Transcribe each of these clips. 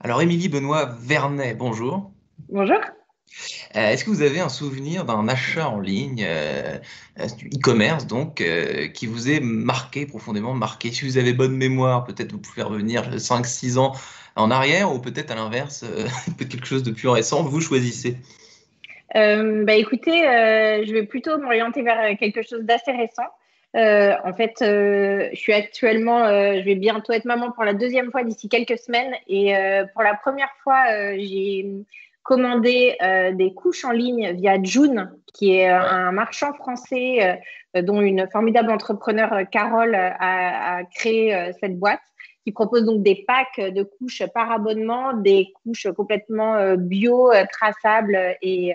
Alors, Émilie Benoît Vernet, bonjour. Bonjour. Euh, est-ce que vous avez un souvenir d'un achat en ligne, euh, euh, e-commerce donc, qui vous est marqué, profondément marqué? Si vous avez bonne mémoire, peut-être vous pouvez revenir 5-6 ans en arrière, ou peut-être à l'inverse, quelque chose de plus récent, vous choisissez? bah écoutez, je vais plutôt m'orienter vers quelque chose d'assez récent. En fait, je suis actuellement, je vais bientôt être maman pour la deuxième fois d'ici quelques semaines. Et pour la première fois, j'ai commander euh, des couches en ligne via June, qui est euh, un marchand français euh, dont une formidable entrepreneur, Carole, a, créé cette boîte, qui propose donc des packs de couches par abonnement, des couches complètement bio, traçables et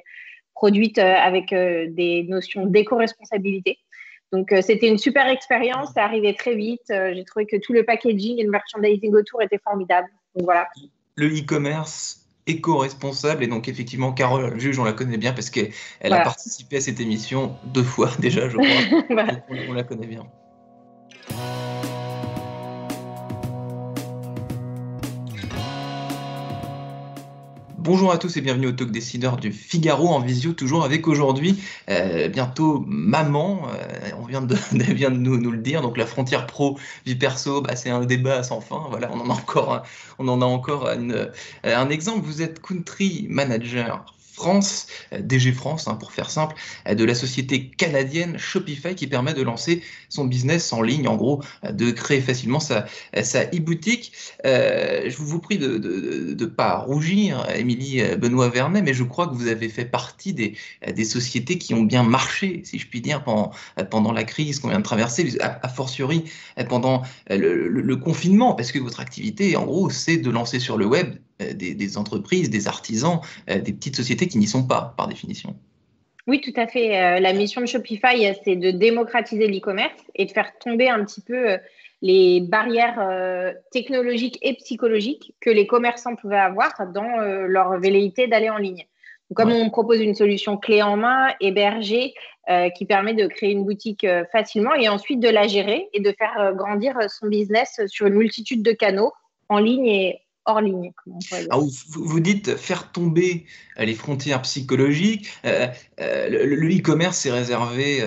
produites avec des notions d'éco-responsabilité. Donc, c'était une super expérience, c'est arrivé très vite. J'ai trouvé que tout le packaging et le merchandising autour était formidable. Donc, voilà. Le e-commerce éco-responsable. Et donc, effectivement, Carole Juge, on la connaît bien parce qu'elle a participé à cette émission deux fois déjà, je crois. on la connaît bien. Bonjour à tous et bienvenue au Talk Décideur du Figaro en visio, toujours avec aujourd'hui euh, bientôt maman. Euh, on vient de, vient de nous, nous, le dire. Donc la frontière pro vie perso, bah, c'est un débat sans fin. Voilà, on en a encore, on en a encore un exemple. Vous êtes country manager France, euh, DG France hein, pour faire simple, euh, de la société canadienne Shopify qui permet de lancer son business en ligne, en gros, euh, de créer facilement sa, sa e-boutique. je vous prie de ne pas rougir, Émilie Benoît Vernet, mais je crois que vous avez fait partie des, des sociétés qui ont bien marché, si je puis dire, pendant, pendant la crise qu'on vient de traverser, a, fortiori pendant le, le confinement, parce que votre activité, en gros, c'est de lancer sur le web euh, des, entreprises, des artisans, euh, des petites sociétés qui n'y sont pas, par définition. Oui, tout à fait. Euh, la mission de Shopify, c'est de démocratiser l'e-commerce et de faire tomber un petit peu les barrières technologiques et psychologiques que les commerçants pouvaient avoir dans leur velléité d'aller en ligne. comme on propose une solution clé en main, hébergée, qui permet de créer une boutique facilement et ensuite de la gérer et de faire grandir son business sur une multitude de canaux en ligne et hors ligne. Vous, dites faire tomber euh, les frontières psychologiques. Euh, euh, le e-commerce est réservé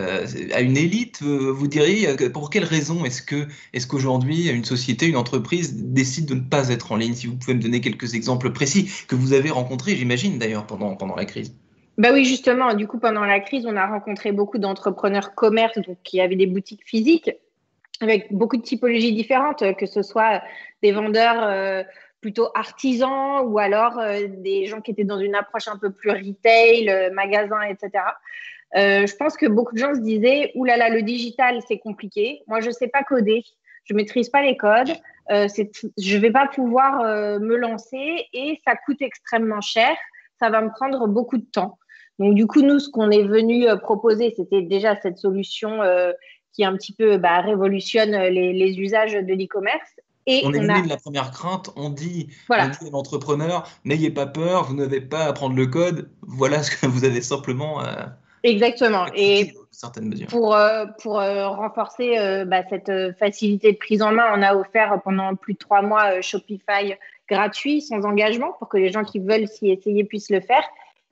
à une élite. Vous diriez pour quelle raison est-ce que est-ce qu'aujourd'hui une société, une entreprise décide de ne pas être en ligne? Si vous pouvez me donner quelques exemples précis que vous avez rencontrés, j'imagine d'ailleurs pendant pendant la crise. Bah oui, justement. Du coup, pendant la crise, on a rencontré beaucoup d'entrepreneurs commerce donc, qui avaient des boutiques physiques avec beaucoup de typologies différentes, que ce soit des vendeurs plutôt artisans ou alors euh, des gens qui étaient dans une approche un peu plus retail, euh, magasin, etc. Euh, je pense que beaucoup de gens se disaient Ouh là là, le digital, c'est compliqué. Moi, je ne sais pas coder, je ne maîtrise pas les codes, je ne vais pas pouvoir me lancer et ça coûte extrêmement cher. Ça va me prendre beaucoup de temps. Donc, du coup, nous, ce qu'on est venu proposer, c'était déjà cette solution qui un petit peu bah, révolutionne les, usages de l'e-commerce on est venu de la première crainte, on dit, à l'entrepreneur, n'ayez pas peur, vous n'avez pas à prendre le code, voilà ce que vous avez simplement à, Exactement. Et pour, euh, pour euh, renforcer euh, bah, cette facilité de prise en main, on a offert pendant plus de trois mois Shopify gratuit, sans engagement, pour que les gens qui veulent s'y essayer puissent le faire.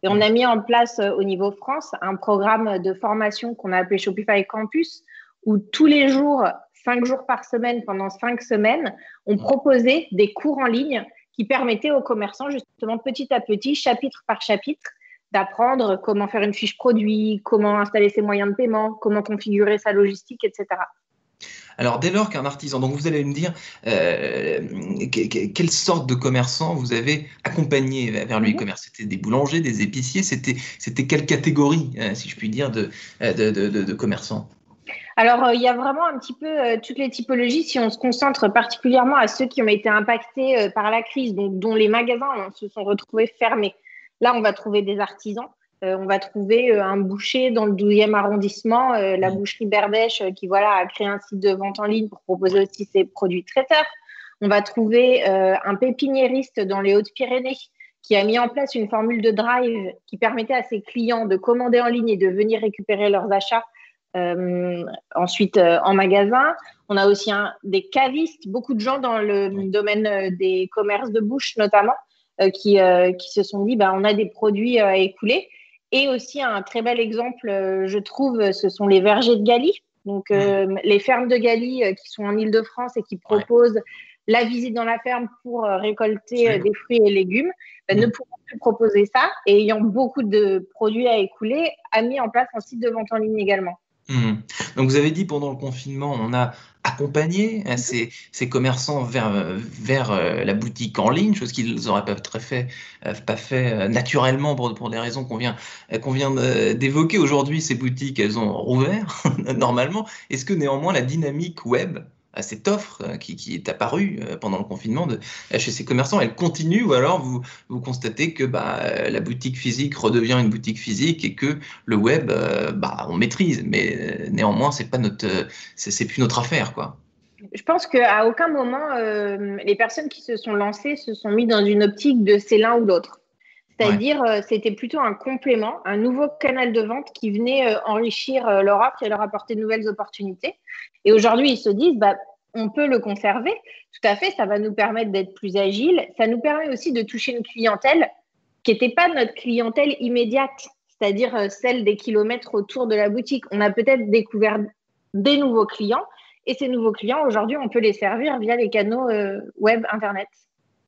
Et on a mis en place au niveau France un programme de formation qu'on a appelé Shopify Campus, où tous les jours, cinq jours par semaine pendant cinq semaines, on proposait des cours en ligne qui permettaient aux commerçants, justement, petit à petit, chapitre par chapitre, d'apprendre comment faire une fiche produit, comment installer ses moyens de paiement, comment configurer sa logistique, etc. Alors, dès lors qu'un artisan, donc vous allez me dire euh, quelle sorte de commerçants vous avez accompagné vers le mhm. e-commerce? C'était des boulangers, des épiciers? C'était, quelle catégorie, euh, si je puis dire, de, de, de commerçants? Alors, euh, il y a vraiment un petit peu euh, toutes les typologies. Si on se concentre particulièrement à ceux qui ont été impactés euh, par la crise, donc, dont les magasins hein, se sont retrouvés fermés. Là, on va trouver des artisans. on va trouver un boucher dans le 12e arrondissement, la boucherie Berdèche, qui voilà, a créé un site de vente en ligne pour proposer aussi ses produits traiteurs. On va trouver un pépiniériste dans les Hautes-Pyrénées qui a mis en place une formule de drive qui permettait à ses clients de commander en ligne et de venir récupérer leurs achats ensuite en magasin. On a aussi des cavistes, beaucoup de gens dans le domaine des commerces de bouche notamment, qui, qui se sont dit bah, on a des produits à écouler. Et aussi un très bel exemple, je trouve, ce sont les vergers de Galie. Donc, mmh. les fermes de Galie qui sont en Ile-de-France et qui proposent la visite dans la ferme pour euh, récolter euh, des fruits et légumes, ben, ne mm. pouvant plus proposer ça et ayant beaucoup de produits à écouler, a mis en place un site de vente en ligne également. Mm. Donc vous avez dit pendant le confinement, on a accompagné hein, mm-hmm. ces, commerçants vers, vers euh, la boutique en ligne, chose qu'ils n'auraient pas, très fait, pas fait naturellement pour, pour des raisons qu'on vient, qu'on vient d'évoquer. Aujourd'hui, ces boutiques, elles ont rouvert normalement. Est-ce que néanmoins la dynamique web à cette offre euh, qui, est apparue euh, pendant le confinement chez ces commerçants, elle continue ou alors vous, vous constatez que bah, la boutique physique redevient une boutique physique et que le web, euh, bah, on maîtrise, mais néanmoins, c'est pas notre, c'est plus notre affaire, quoi. Je pense qu'à aucun moment, les personnes qui se sont lancées se sont mis dans une optique de c'est l'un ou l'autre. C'est-à-dire, c'était plutôt un complément, un nouveau canal de vente qui venait enrichir leur offre et leur apporter de nouvelles opportunités. Et aujourd'hui, ils se disent, bah, on peut le conserver. Tout à fait, ça va nous permettre d'être plus agile. Ça nous permet aussi de toucher une clientèle qui n'était pas notre clientèle immédiate, c'est-à-dire euh, celle des kilomètres autour de la boutique. On a peut-être découvert des nouveaux clients et ces nouveaux clients, aujourd'hui, on peut les servir via les canaux euh, web, Internet.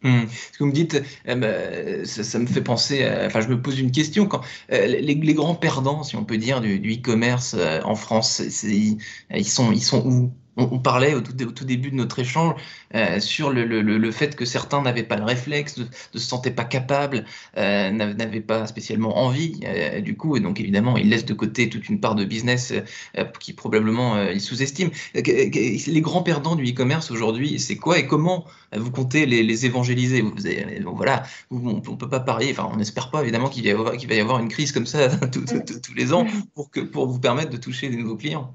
Hmm. Ce que vous me dites, euh, bah, ça, me fait penser, enfin je me pose une question, quand les, grands perdants, si on peut dire, du e-commerce en France, ils, sont, ils sont où? On, parlait au tout, début de notre échange euh, sur le, fait que certains n'avaient pas le réflexe, ne, se sentaient pas capables, euh, n'avaient pas spécialement envie, euh, du coup, et donc évidemment, ils laissent de côté toute une part de business qui probablement ils sous-estiment. Les grands perdants du e-commerce aujourd'hui, c'est quoi et comment vous comptez les, évangéliser? Vous, Voilà, on ne peut pas parier, enfin, on n'espère pas évidemment qu'il va, y avoir une crise comme ça tous les ans pour, que, pour vous permettre de toucher des nouveaux clients.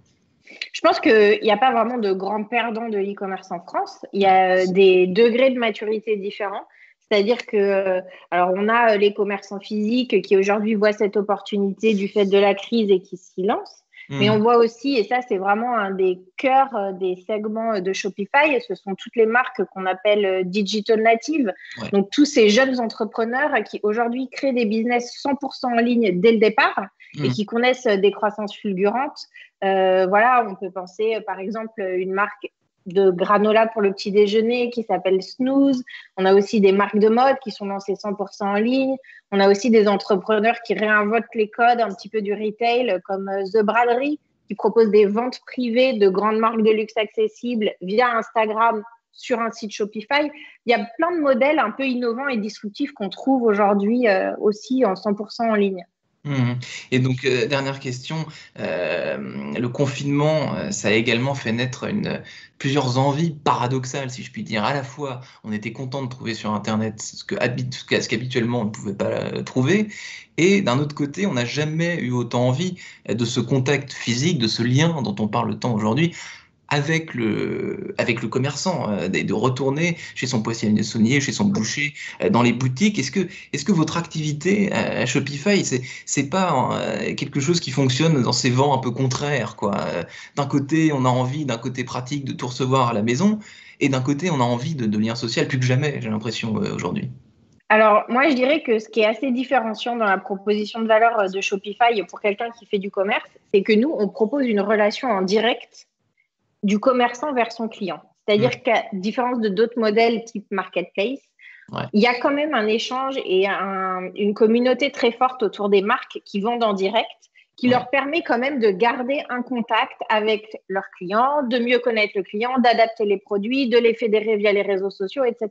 Je pense qu'il n'y a pas vraiment de grands perdants de l'e-commerce en France. Il y a des degrés de maturité différents. C'est-à-dire que, euh, alors, on a les commerçants physiques qui aujourd'hui voient cette opportunité du fait de la crise et qui s'y lancent. Mais hmm. on voit aussi, et ça c'est vraiment un des cœurs euh, des segments de Shopify, ce sont toutes les marques qu'on appelle euh, digital native. Donc tous ces jeunes entrepreneurs qui aujourd'hui créent des business 100% en ligne dès le départ et hmm. qui connaissent des croissances fulgurantes. Euh, voilà, on peut penser par exemple une marque de granola pour le petit déjeuner qui s'appelle Snooze. On a aussi des marques de mode qui sont lancées 100% en ligne. On a aussi des entrepreneurs qui réinventent les codes un petit peu du retail comme euh, The Braderie qui propose des ventes privées de grandes marques de luxe accessibles via Instagram sur un site Shopify. Il y a plein de modèles un peu innovants et disruptifs qu'on trouve aujourd'hui euh, aussi en 100% en ligne. Mmh. Et donc, euh, dernière question, euh, le confinement, euh, ça a également fait naître une, plusieurs envies paradoxales, si je puis dire. À la fois, on était content de trouver sur Internet ce qu'habituellement on ne pouvait pas trouver, et d'un autre côté, on n'a jamais eu autant envie de ce contact physique, de ce lien dont on parle tant aujourd'hui, avec le, avec le commerçant, euh, de, retourner chez son poissonnier, chez son boucher, euh, dans les boutiques. Est-ce que, est-ce que votre activité à Shopify, c'est, c'est pas euh, quelque chose qui fonctionne dans ces vents un peu contraires, D'un côté, on a envie, d'un côté pratique, de tout recevoir à la maison, et d'un côté, on a envie de, de lien social plus que jamais, j'ai l'impression aujourd'hui. Alors, moi, je dirais que ce qui est assez différenciant dans la proposition de valeur de Shopify pour quelqu'un qui fait du commerce, c'est que nous, on propose une relation en direct du commerçant vers son client. C'est-à-dire mm. qu'à différence de d'autres modèles type marketplace, il y a quand même un échange et une communauté très forte autour des marques qui vendent en direct, qui leur permet quand même de garder un contact avec leurs clients, de mieux connaître le client, d'adapter les produits, de les fédérer via les réseaux sociaux, etc.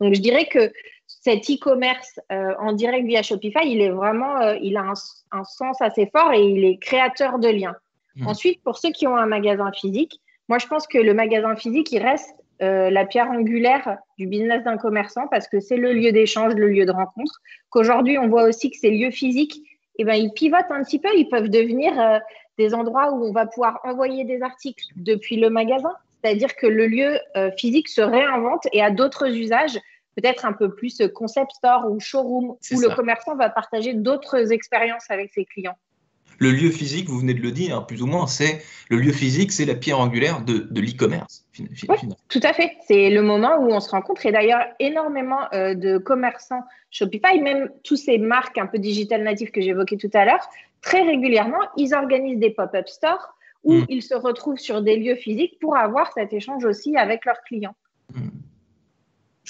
Donc, je dirais que cet e-commerce euh, en direct via Shopify, il est vraiment, euh, il a un, sens assez fort et il est créateur de liens. Mm. Ensuite, pour ceux qui ont un magasin physique, moi, je pense que le magasin physique, il reste euh, la pierre angulaire du business d'un commerçant parce que c'est le lieu d'échange, le lieu de rencontre. Qu'aujourd'hui, on voit aussi que ces lieux physiques, eh ben, ils pivotent un petit peu. Ils peuvent devenir euh, des endroits où on va pouvoir envoyer des articles depuis le magasin. C'est-à-dire que le lieu euh, physique se réinvente et a d'autres usages, peut-être un peu plus concept store ou showroom, où le commerçant va partager d'autres expériences avec ses clients. Le lieu physique, vous venez de le dire, hein, plus ou moins, c'est le lieu physique, c'est la pierre angulaire de, l'e-commerce. tout à fait. C'est le moment où on se rencontre. Et d'ailleurs, énormément euh, de commerçants Shopify, même toutes ces marques un peu digital natives que j'évoquais tout à l'heure, très régulièrement, ils organisent des pop-up stores où hmm. ils se retrouvent sur des lieux physiques pour avoir cet échange aussi avec leurs clients. Hmm.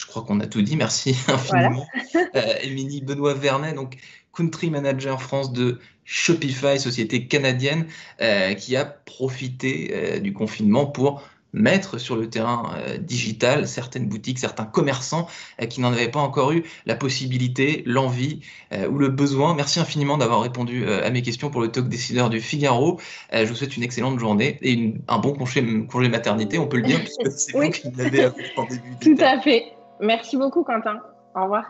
Je crois qu'on a tout dit. Merci infiniment. Euh, Émilie Benoît Vernet, donc country manager France de Shopify, société canadienne, euh, qui a profité euh, du confinement pour mettre sur le terrain digital certaines boutiques, certains commerçants qui n'en avaient pas encore eu la possibilité, l'envie ou le besoin. Merci infiniment d'avoir répondu à mes questions pour le talk décideur du Figaro. je vous souhaite une excellente journée et un bon congé, congé maternité, on peut le dire, puisque c'est vous qui l'avez en début. Tout à fait. Merci beaucoup, Quentin. Au revoir.